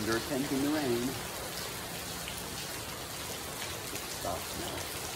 under a tent in the rain. It stops now.